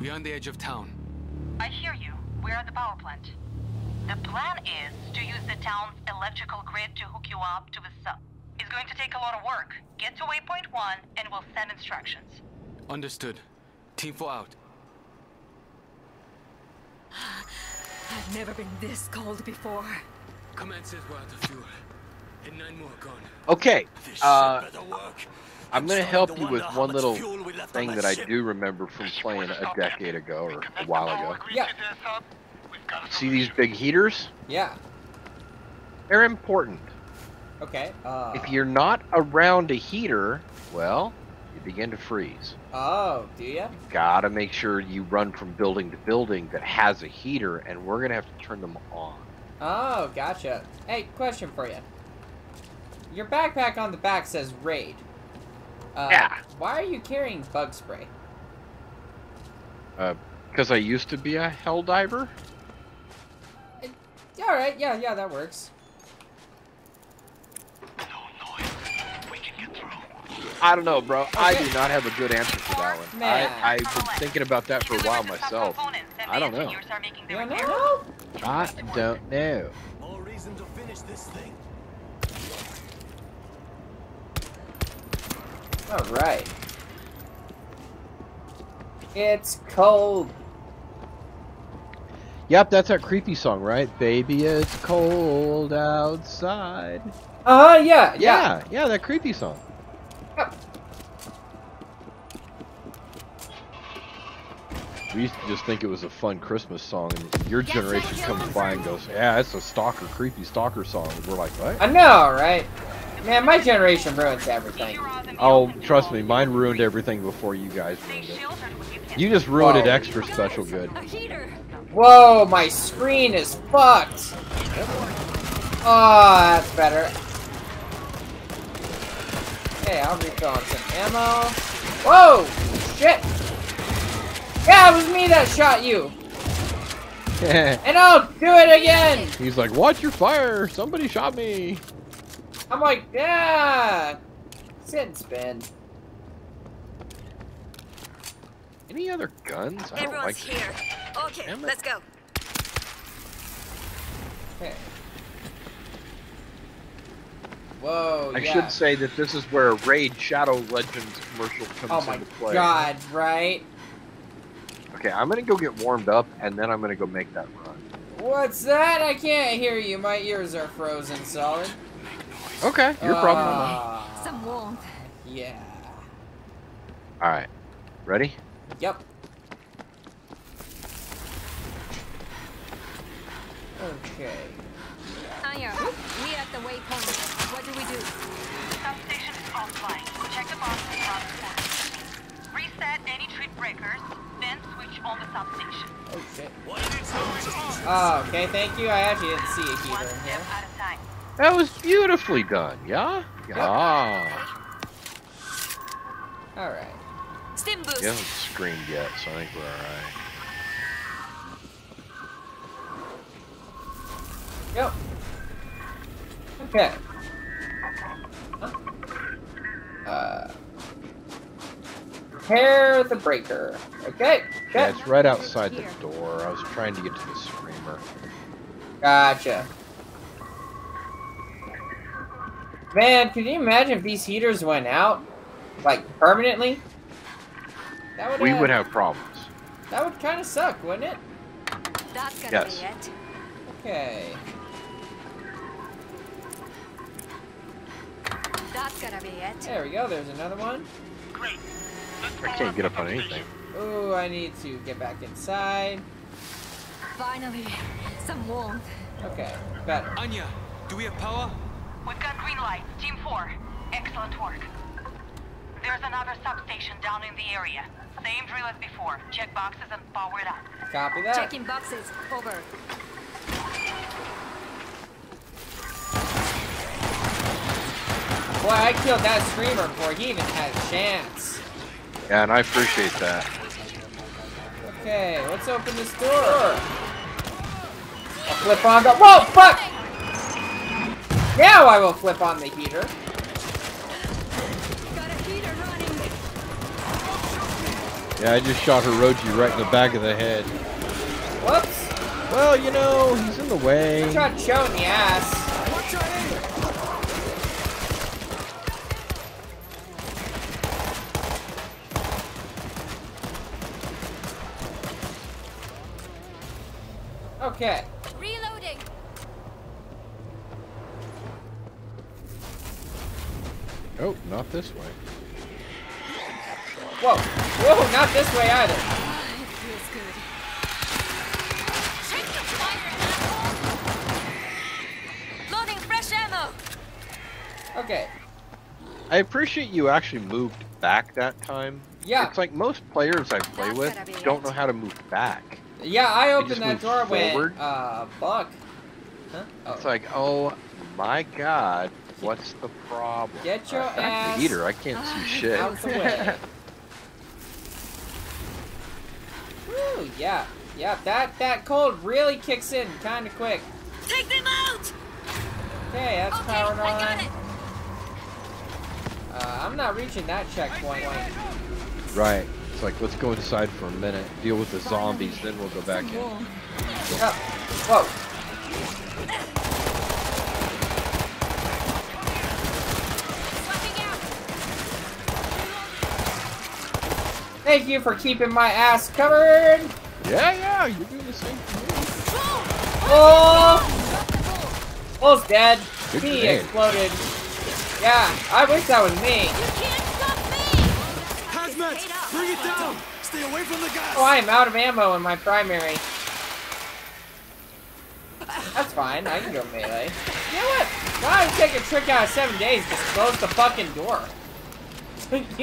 We're on the edge of town. I hear you. We're at the power plant. The plan is to use the town's electrical grid to hook you up to the sub. It's going to take a lot of work. Get to waypoint one, and we'll send instructions. Understood. Team 4 out. I've never been this cold before. Command says we're out of fuel. And nine more gone. Okay, This uh, better work. I'm gonna help you with one little fuel we left on thing that that I do remember from playing a decade ago or a while ago. Yeah. See these big heaters? Yeah. They're important. Okay. Uh. If you're not around a heater, well, you begin to freeze. Oh, do ya? Gotta make sure you run from building to building that has a heater, and we're gonna have to turn them on. Oh, gotcha. Hey, question for you. Your backpack on the back says raid. Uh, Yeah. Why are you carrying bug spray? Uh, Because I used to be a hell diver. Yeah, all right. Yeah, yeah, that works. No noise. We can get through. I don't know, bro. I do not have a good answer for that one. Man. I, I've been thinking about that for a while myself. I don't know. You don't know? I don't know. More reason to finish this thing. All right. It's cold. Yep, that's that creepy song, right? Baby, it's cold outside. Uh huh. Yeah. Yeah. Yeah, yeah, that creepy song. Yep. We used to just think it was a fun Christmas song, and your generation comes by and goes, "Yeah, it's a stalker, creepy stalker song." And we're like, "What?" I know, right? Man, my generation ruins everything. Oh, trust me, mine ruined everything before you guys ruined it. You just ruined it extra special good. Whoa, my screen is fucked. Oh, that's better. Okay, I'll refill on some ammo. Whoa! Shit! Yeah, it was me that shot you! And I'll do it again! He's like, "Watch your fire! Somebody shot me!" I'm like, yeah! Sit and spin. Any other guns? I don't Everyone's like. here. Okay, Damn let's go. Okay. Whoa, I yeah. should say that this is where a Raid Shadow Legends commercial comes Oh my into play. god, right? Okay, I'm gonna go get warmed up, and then I'm gonna go make that run. What's that? I can't hear you. My ears are frozen solid. Okay, your problem. Ah, Some warmth. Yeah. All right, ready? Yep. Okay. Anya, we at the waypoint. What do we do? Substation is offline. Check the boxes around the corner. Reset any trip breakers, then switch on the substation. Oh shit. What did it sound? Oh, okay, thank you. I actually didn't see a One heater in step here. at a time. That was beautifully done. Yeah. Yeah. Alright. Stim boost. He hasn't screamed yet, so I think we're all right. Yep. Okay. Huh? Uh. Repair the breaker. Okay. Yeah, it's right outside the door. I was trying to get to the screamer. Gotcha. Man, could you imagine if these heaters went out? Like, permanently? That would, We uh, would have problems. That would kind of suck, wouldn't it? That's gonna Yes. be it. Okay. That's gonna be it. There we go. There's another one. Great. Let's I can't get up on anything. Ooh, I need to get back inside. Finally, some warmth. Okay, better. Anya, do we have power? We've got green light. Team 4. Excellent work. There's another substation down in the area. Same drill as before. Check boxes and power it up. Copy that. Checking boxes. Over. Boy, I killed that screamer before he even had a chance. Yeah, and I appreciate that. Okay, let's open this door. I'll flip on the- Whoa, fuck! Now I will flip on the heater. Got a heater running. Yeah, I just shot Hiroki right in the back of the head. Whoops. Well, you know, he's in the way. I got Joe in the ass. Okay. Reloading. Oh, not this way. Whoa. Whoa, not this way either. It feels good. Check the fire, asshole! Loading fresh ammo. Okay. I appreciate you actually moved back that time. Yeah. It's like most players I play That's with don't it. know how to move back. Yeah, I opened that move door when forward? uh Buck. Huh? Oh. It's like, oh my god, what's the problem? Get your Alright, back to ass the heater. I can't see shit. out the way. Woo, yeah. Yeah, that that cold really kicks in kind of quick. Take them out. Okay, that's Okay, powered on. I got it. Uh, I'm not reaching that checkpoint. right. It's like, let's go inside for a minute, deal with the zombies, then we'll go back in. Oh, whoa. Swapping out. Thank you for keeping my ass covered. Yeah, yeah, you're doing the same thing. Oh, Bull's dead. Good he grenade. exploded. Yeah, I wish that was me. You can't stop me. Hazmat, bring it down. Stay away from the gas. Oh, I am out of ammo in my primary. That's fine. I can go melee. You know what? Why would take a trick out of seven days? Just close the fucking door.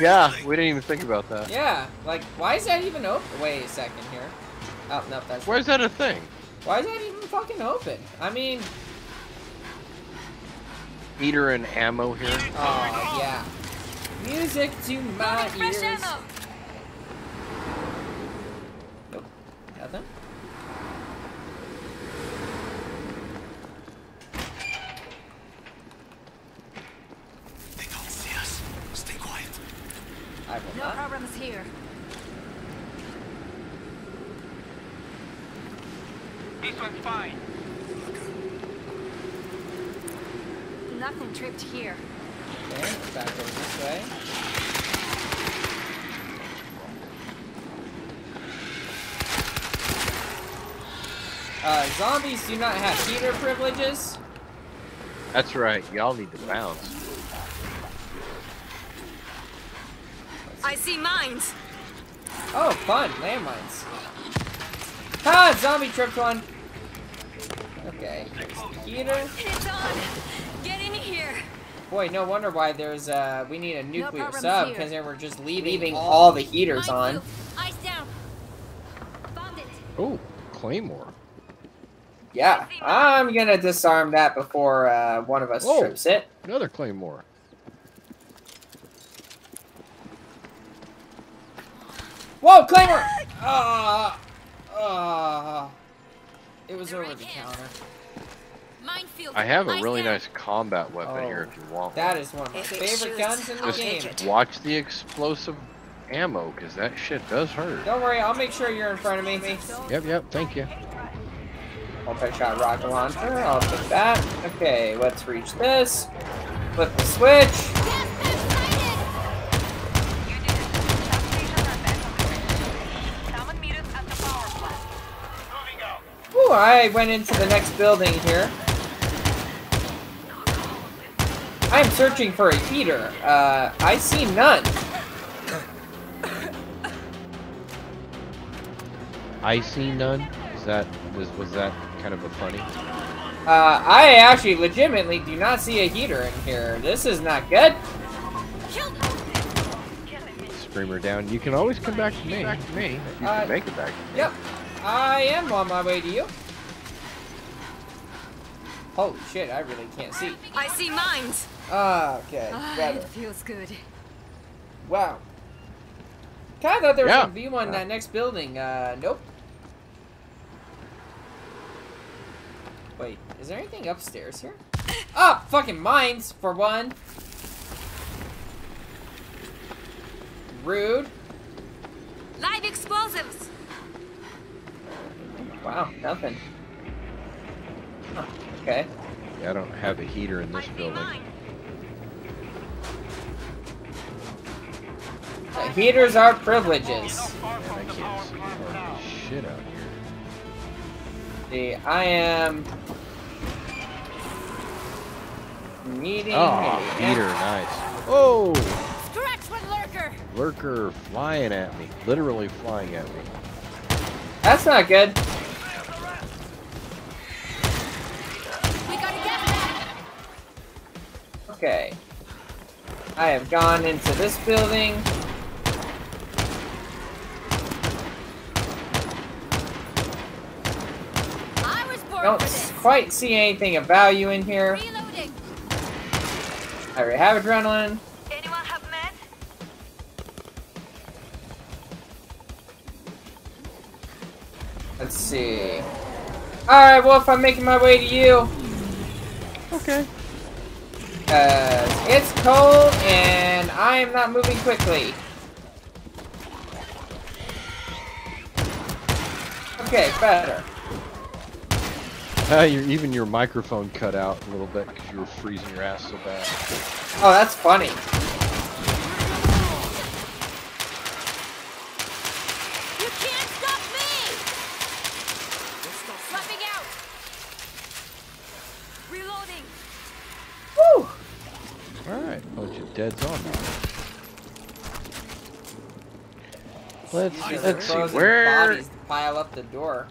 yeah, we didn't even think about that. yeah, like, why is that even open? Wait a second here. Oh, no, that's. Why is that a thing? Why is that even fucking open? I mean, Heater and ammo here. oh, yeah. Music to my Loading fresh ears. ammo. Nope. Nothing? They don't see us. Stay quiet. I will No not. problems here. This one's fine. Nothing tripped here. Okay, back over this way. Uh, zombies do not have heater privileges. That's right, y'all need to bounce. I see mines. Oh, fun, landmines. Ah, zombie tripped one. Okay, here's heater. It's on. Get in here. Boy, no wonder why there's uh, we need a nuclear problems sub because then we're just leaving, all the heaters on. Minefield. Ice down. Found it. Oh, Claymore. Yeah, I'm gonna disarm that before uh, one of us Whoa. trips it. Another Claymore. Whoa, Claymore! Ah, ah. It was They're over the here. counter. Minefield. I have a really nice combat weapon Oh, here if you want That one. is one of my favorite guns in the I'll game. Watch the explosive ammo, because that shit does hurt. Don't worry, I'll make sure you're in front of me. Yep, yep, thank you. Multi-shot rocket launcher, I'll take that. Okay, let's reach this. Flip the switch. I went into the next building here. I'm searching for a heater. Uh, I see none. I see none. Is that was was that kind of a funny? Uh, I actually legitimately do not see a heater in here. This is not good. Killed. Screamer down. You can always come back to me. Back to me. You Uh, can make it back. To me. Yep, I am on my way to you. Holy shit, I really can't see. I see mines. Ah, okay, Ah, better. it feels good. Wow. Kinda thought there was Yeah. some view on that next building. Uh, nope. Wait, is there anything upstairs here? Ah, fucking mines, for one. rude. Live explosives. Wow, nothing. Huh, okay. Yeah, I don't have a heater in this building. Uh, heaters are privileges. Man, I can't see hardly shit out here. See, I am needing Oh, a- heater, nice. Oh, Stretch with lurker. lurker flying at me, literally flying at me. That's not good. Okay. I have gone into this building. I was born Don't for this. quite see anything of value in here. Reloading. I already have adrenaline. Anyone have med? Let's see. Alright, Wolf, I'm making my way to you. Okay. Cause it's cold and I am not moving quickly. Okay, better. Uh, your, even your microphone cut out a little bit because you were freezing your ass so bad. Oh, that's funny. You can't stop me. Swapping out. Reloading. Woo! Alright, oh, bunch of dead zombies. Let's, These let's see, where, pile up the door.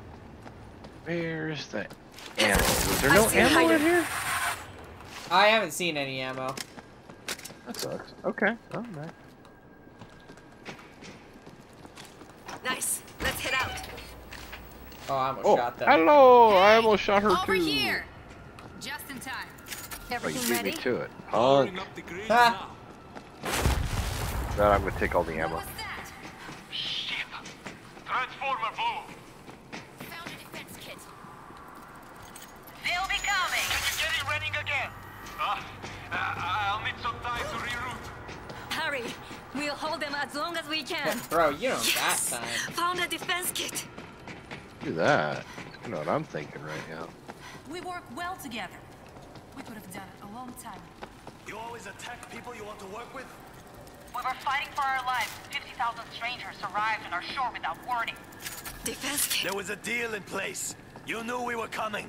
where's the ammo? Was there no I see ammo in here? I haven't seen any ammo. That sucks. Okay, oh, alright. Nice. Let's head out. Oh, I almost Oh, shot that. hello! I almost shot her Over too. here. Just in time. Oh, you Everything beat ready? me to it. Punk. Powering up the grid Ha. now. Now I'm gonna take all the What ammo. was that? Shit! Transformer blew! Found a defense kit. They'll be coming. Can you get it running again? Uh, uh, I'll need some time to reroute. Hurry. We'll hold them as long as we can. Bro, you don't Yes! got time. Found a defense kit. Do that. You know what I'm thinking right now. We work well together. We could have done it a long time. You always attack people you want to work with? We were fighting for our lives. 50,000 strangers arrived on our shore without warning. Defense kit. There was a deal in place. You knew we were coming.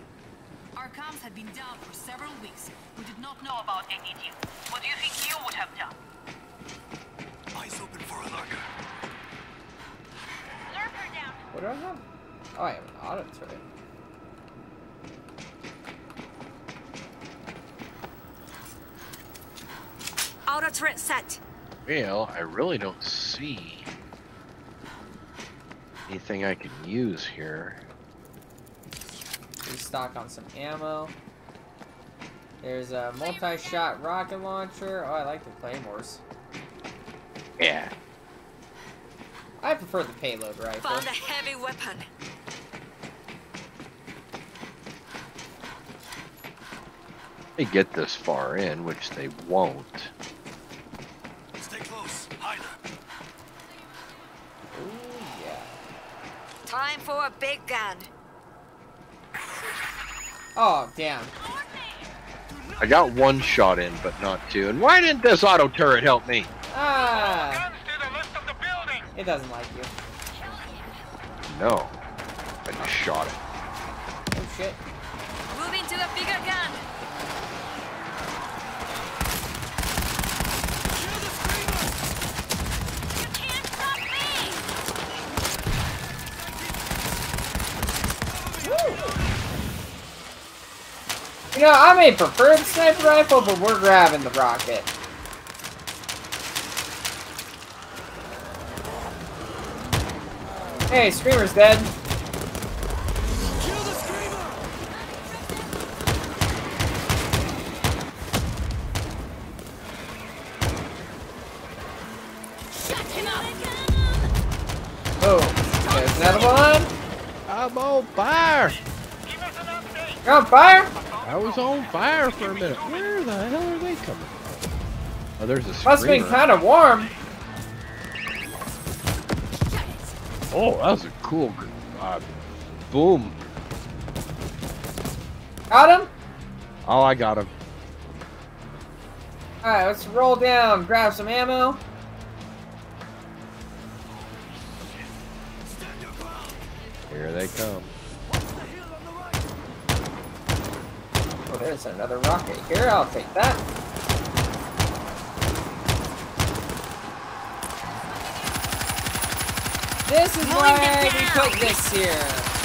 Our comms had been down for several weeks. We did not Know know about any deal. What do you think you would have done? Eyes open for a lurker. Lurker down. What do I have? Oh, I have an auto turret. Auto turret set. Well, I really don't see anything I can use here. Restock on some ammo. There's a multi-shot rocket launcher. Oh, I like the claymores. Yeah. I prefer the payload rifle. Found a heavy weapon. They get this far in, which they won't. Time a big gun. Oh, damn. I got one shot in, but not two. And why didn't this auto turret help me? Ah! Guns to the left of the building! It doesn't like you. No. I just shot it. Oh, shit. Moving to a bigger gun. You can't stop me. You know, I may prefer the sniper rifle, but we're grabbing the rocket. Hey, Screamer's dead. Kill the screamer! Shut him up. Oh, there's another one. I'm on fire! Give us an update! You're on fire? I was on fire for a minute. Where the hell are they coming from? Oh, there's a Must have been kind of warm. Oh, that was a cool uh, boom. Got him? Oh, I got him. Alright, let's roll down, grab some ammo. Here they come. There's another rocket here. I'll take that. This is why we put this here.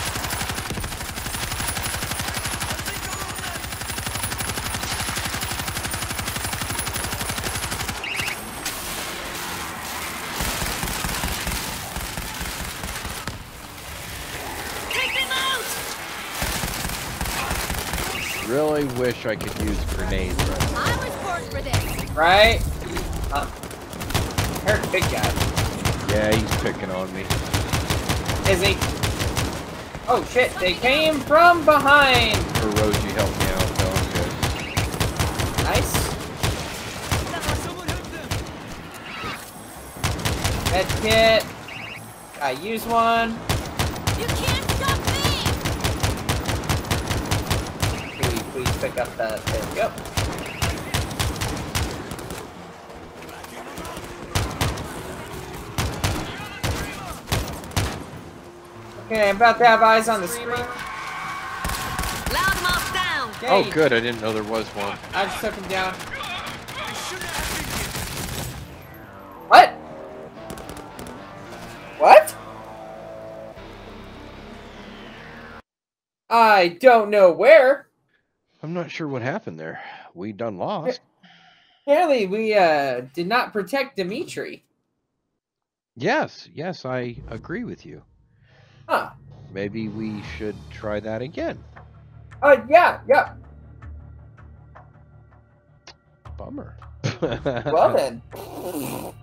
Really wish I could use grenades right now. I was born for this. Right? Uh, Eric, big guy. Yeah, he's picking on me. Is he? Oh shit, they came from behind! Hiroki helped me out. That was good. Nice. Someone help them! Med kit. I use one. You can't stop me! Can we please pick up that? There we go. Okay, I'm about to have eyes on the screen. Loudmouth down! Okay, Oh, good. I didn't know there was one. I just took him down. What? What? I don't know where. I'm not sure what happened there. We done lost. Apparently, we uh did not protect Dimitri. Yes, yes, I agree with you. Huh? Maybe we should try that again. Uh, yeah, yeah. Bummer. Well then, that's all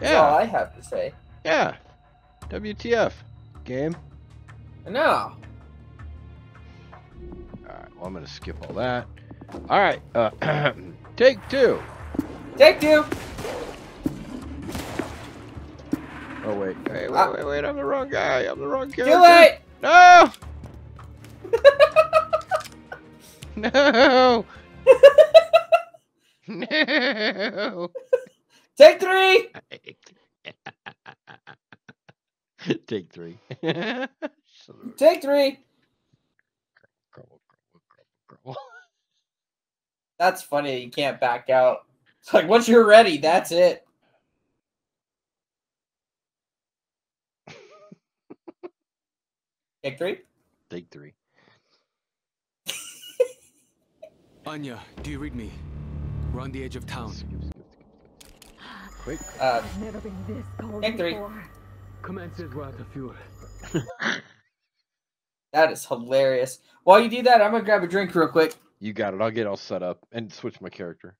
yeah, I have to say. yeah. WTF, game. No. Alright, well, I'm gonna skip all that. Alright, uh, take two. Take two. Oh, wait. Wait, wait, Ah. wait, wait. I'm the wrong guy. I'm the wrong guy. Too late. No! no! no! Take three. Take three. Take three. That's funny. You can't back out. It's like once you're ready, that's it. Take three. Take three. Anya, do you read me? We're on the edge of town. Quick. Uh, Never been this cold Take three. before. Command says we're out of fuel. that is hilarious. While you do that, I'm gonna grab a drink real quick. You got it. I'll get all set up and switch my character.